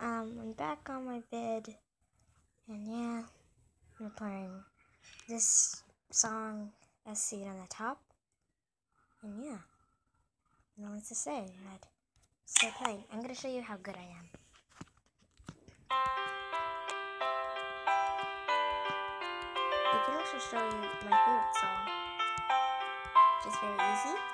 Um, I'm back on my bed, and yeah, I'm playing this song as seen on the top, and yeah, know what to say. I'd start playing. I'm gonna show you how good I am. I can also show you my favorite song, which is very easy.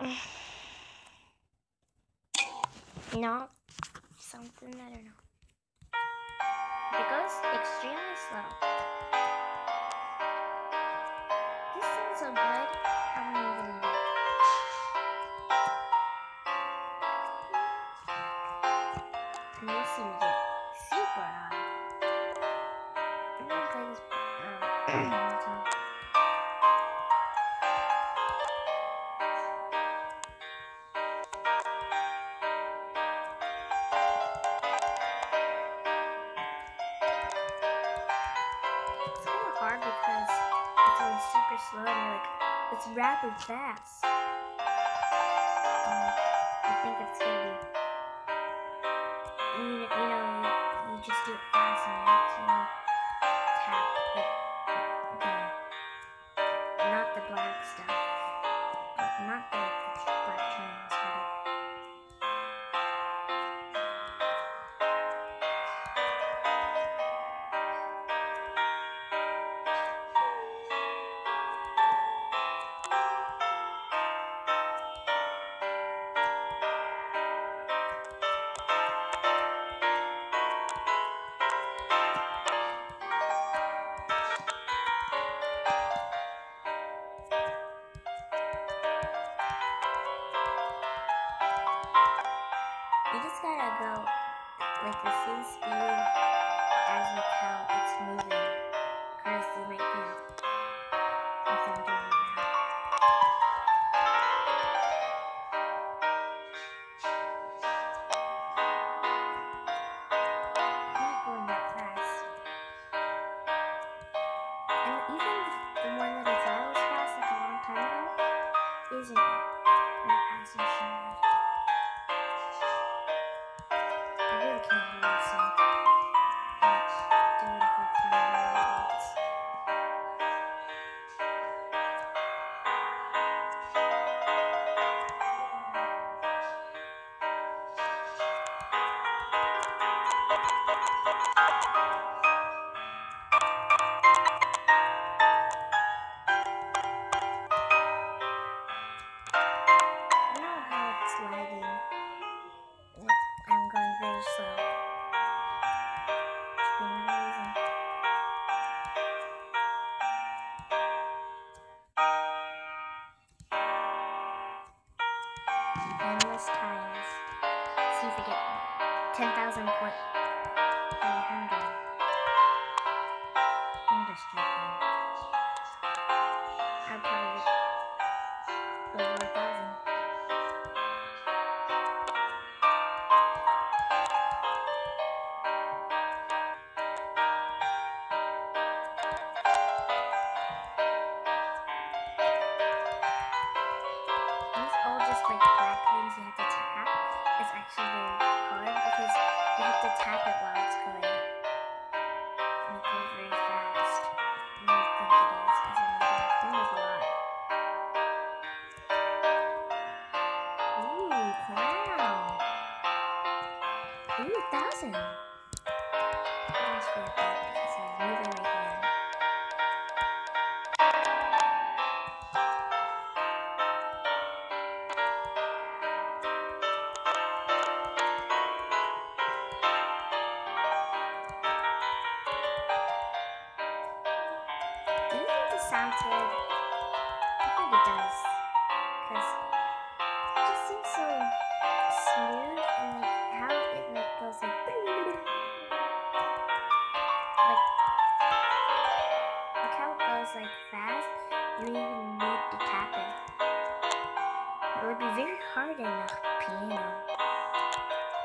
No, something I don't know. It goes extremely slow. This sounds so good. I'm leave it. And you see me get super high. I'm gonna play this it's rapid fast. You just gotta go like the same speed as like how it's moving. Cause you might feel I 10,000 point. 300. Sounds good. I think it does. Because it just seems so smooth and like how it like goes like like like how it goes like fast. You don't even need to tap it. It would be very hard in a piano.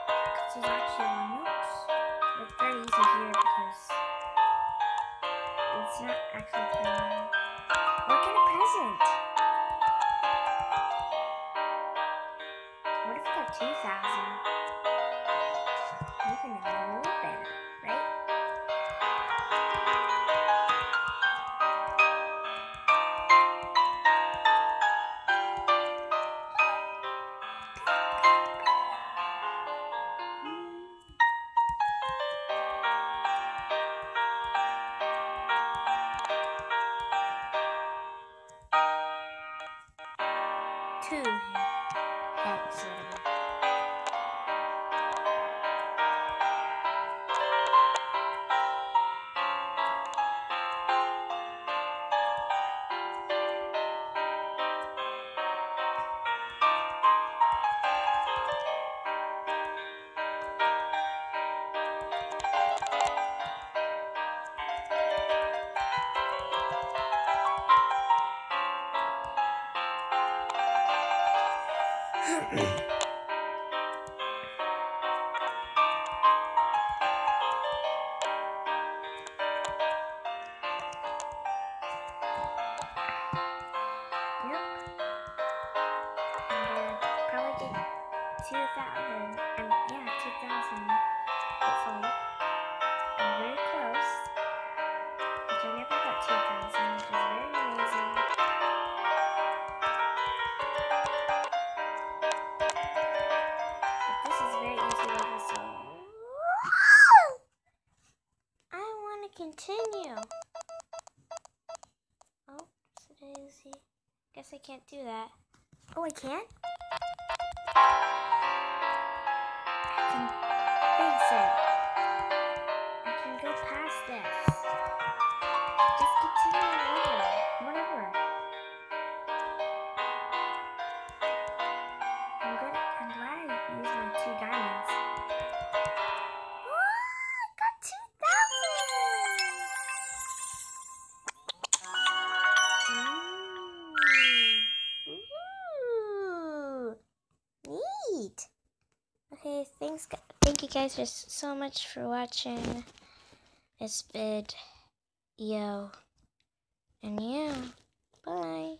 Because there's actually notes. It's very easy here because it's not actually playing. What kind of present? What if we got 2,000? two hats Uh, 2000 and yeah 2000 hopefully Guess I can't do that. Oh, I can? Thanks. Thank you guys just so much for watching this vid. Yo. And yeah, bye.